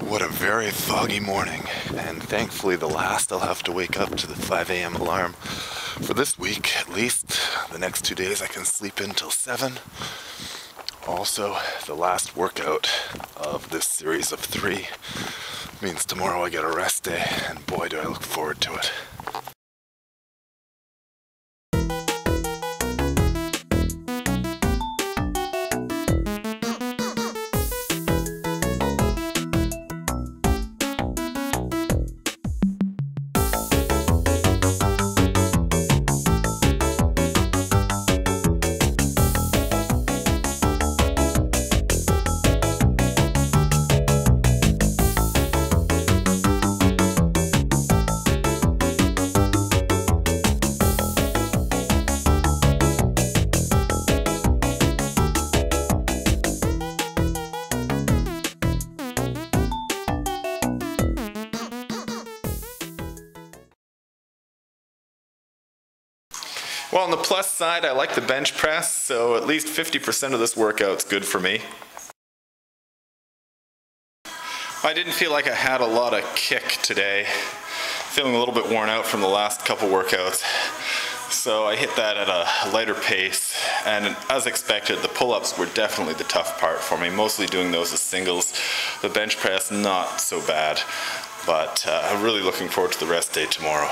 What a very foggy morning, and thankfully the last I'll have to wake up to the 5 a.m. alarm. For this week, at least, the next two days I can sleep in till 7. Also, the last workout of this series of three means tomorrow I get a rest day, and boy do I look forward to it. Well, on the plus side, I like the bench press, so at least 50% of this workout's good for me. I didn't feel like I had a lot of kick today. Feeling a little bit worn out from the last couple workouts. So I hit that at a lighter pace, and as expected, the pull-ups were definitely the tough part for me, mostly doing those as singles. The bench press, not so bad, but uh, I'm really looking forward to the rest day tomorrow.